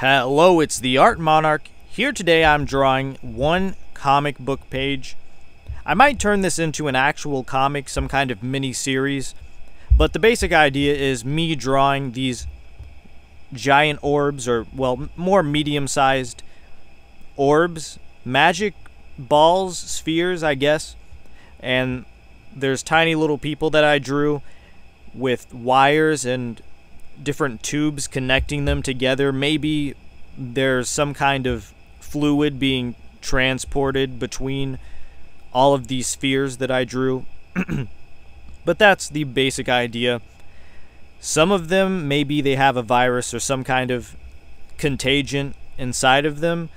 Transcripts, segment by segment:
Hello, it's the Art Monarch. Here today I'm drawing one comic book page. I might turn this into an actual comic, some kind of mini series, but the basic idea is me drawing these giant orbs, or, well, more medium sized orbs, magic balls, spheres, I guess. And there's tiny little people that I drew with wires and different tubes connecting them together. Maybe there's some kind of fluid being transported between all of these spheres that I drew. but that's the basic idea. Some of them, maybe they have a virus or some kind of contagion inside of them,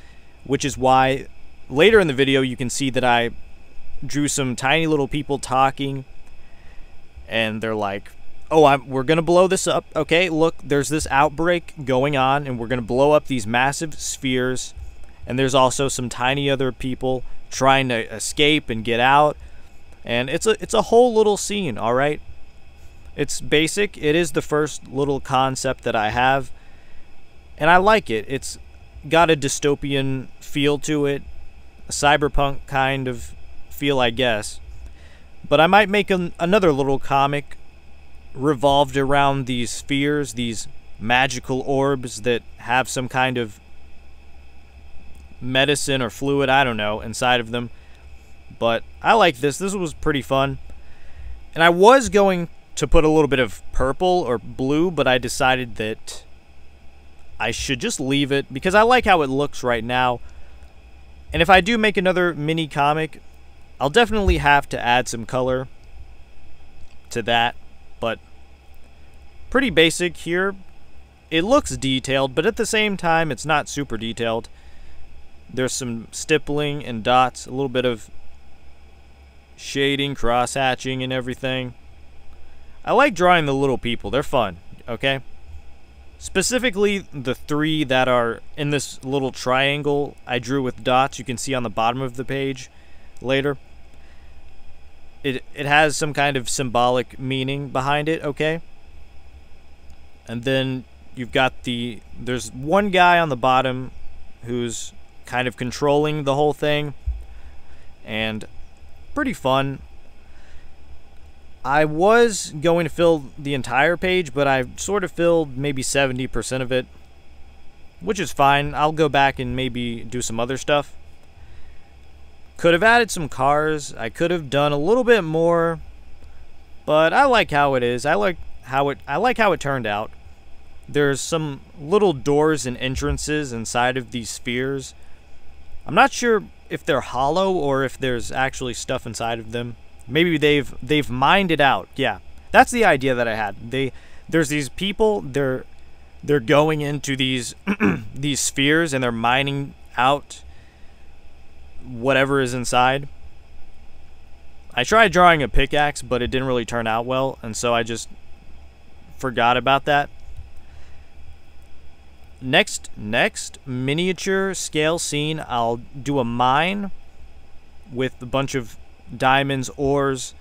which is why later in the video you can see that I drew some tiny little people talking and they're like oh, I'm, we're going to blow this up. Okay, look, there's this outbreak going on, and we're going to blow up these massive spheres. And there's also some tiny other people trying to escape and get out. And it's a it's a whole little scene, all right? It's basic. It is the first little concept that I have. And I like it. It's got a dystopian feel to it, a cyberpunk kind of feel, I guess. But I might make an, another little comic revolved around these spheres, these magical orbs that have some kind of medicine or fluid, I don't know, inside of them. But I like this. This was pretty fun. And I was going to put a little bit of purple or blue, but I decided that I should just leave it because I like how it looks right now. And if I do make another mini comic, I'll definitely have to add some color to that but pretty basic here. It looks detailed, but at the same time, it's not super detailed. There's some stippling and dots, a little bit of shading, cross-hatching, and everything. I like drawing the little people. They're fun, okay? Specifically, the three that are in this little triangle I drew with dots you can see on the bottom of the page later it it has some kind of symbolic meaning behind it, okay? And then you've got the there's one guy on the bottom who's kind of controlling the whole thing and pretty fun. I was going to fill the entire page, but I sort of filled maybe 70% of it, which is fine. I'll go back and maybe do some other stuff. Could have added some cars. I could have done a little bit more. But I like how it is. I like how it I like how it turned out. There's some little doors and entrances inside of these spheres. I'm not sure if they're hollow or if there's actually stuff inside of them. Maybe they've they've mined it out. Yeah. That's the idea that I had. They there's these people, they're they're going into these these spheres and they're mining out whatever is inside. I tried drawing a pickaxe, but it didn't really turn out well, and so I just forgot about that. Next, next miniature scale scene, I'll do a mine with a bunch of diamonds, ores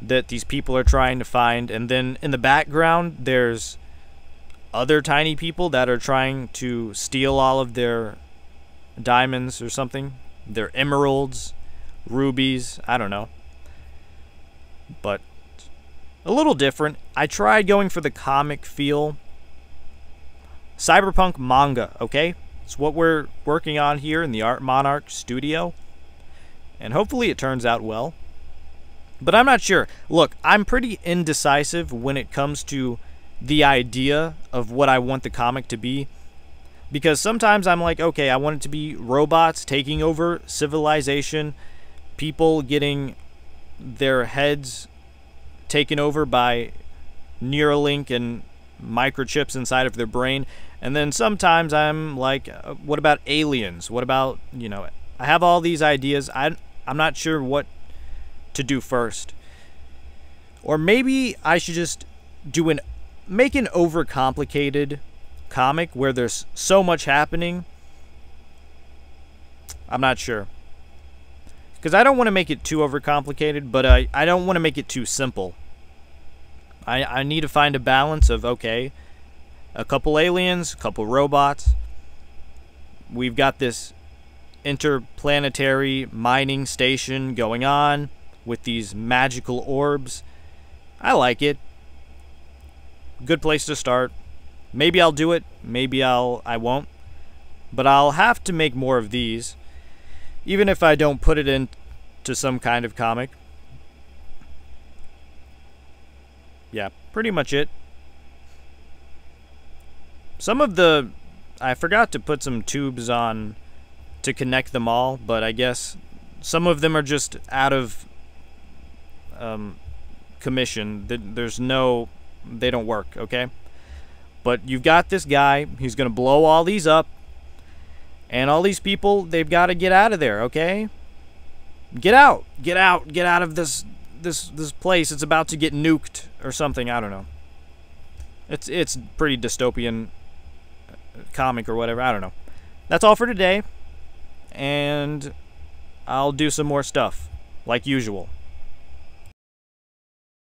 that these people are trying to find, and then in the background, there's other tiny people that are trying to steal all of their diamonds or something. They're emeralds, rubies, I don't know. But a little different. I tried going for the comic feel. Cyberpunk manga, okay? It's what we're working on here in the Art Monarch studio. And hopefully it turns out well. But I'm not sure. Look, I'm pretty indecisive when it comes to the idea of what I want the comic to be because sometimes I'm like, okay, I want it to be robots taking over civilization, people getting their heads taken over by Neuralink and microchips inside of their brain. And then sometimes I'm like, uh, what about aliens? What about, you know, I have all these ideas. I, I'm not sure what to do first. Or maybe I should just do an, make an overcomplicated comic where there's so much happening, I'm not sure. Because I don't want to make it too overcomplicated, but I, I don't want to make it too simple. I, I need to find a balance of, okay, a couple aliens, a couple robots, we've got this interplanetary mining station going on with these magical orbs. I like it. Good place to start. Maybe I'll do it, maybe I'll I won't. But I'll have to make more of these even if I don't put it into some kind of comic. Yeah, pretty much it. Some of the I forgot to put some tubes on to connect them all, but I guess some of them are just out of um, commission. There's no, they don't work, okay? But you've got this guy, he's going to blow all these up, and all these people, they've got to get out of there, okay? Get out. Get out. Get out of this this this place. It's about to get nuked or something, I don't know. It's it's pretty dystopian uh, comic or whatever, I don't know. That's all for today. And I'll do some more stuff like usual.